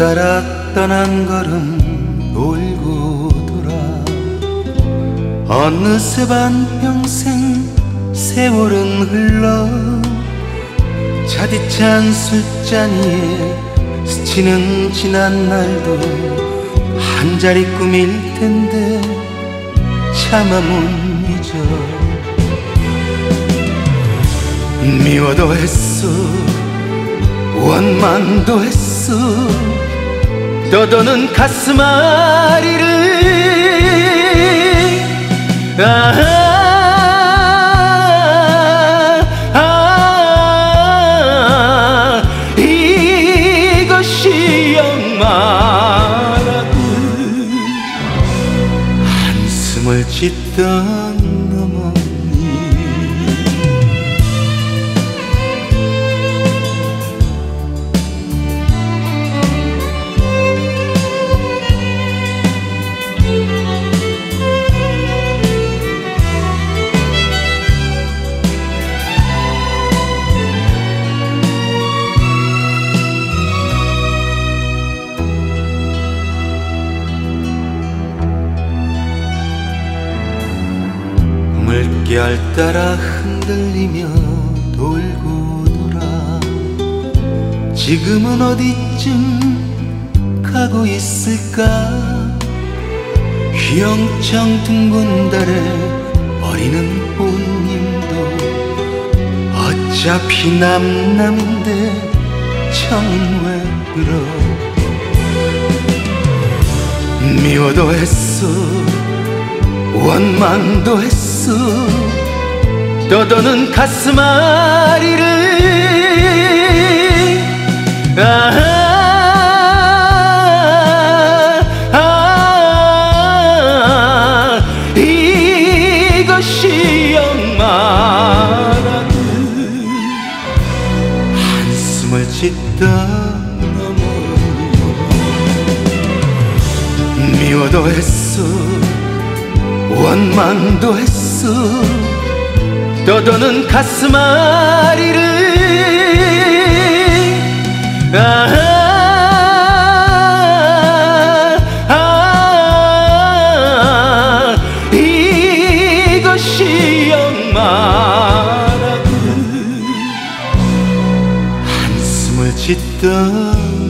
따라 떠난 걸음 돌고 돌아. 어느새 반평생 세월은 흘러 차디찬 술잔이에 스치는 지난 날도 한 자리 꿈일 텐데 차마 못 잊어. 미워도 했어 원망도 했어 떠도는 가슴 아리를. 아, 아, 이것이 영마라고. 한숨을 짓던 결 따라 흔들리며 돌고 돌아. 지금은 어디쯤 가고 있을까? 휘영청 둥근 달에 어리는 꽃님도 어차피 남남인데 청은 왜 울어 미워도 했어 원망도 했어 떠도는 가슴 아리를. 아, 아, 이것이 영마라는 한숨을 어머니 미워도 했어 원망도 했어 떠도는 가슴 아리를. 아, 아, 이것이 영마라고 한숨을 짓던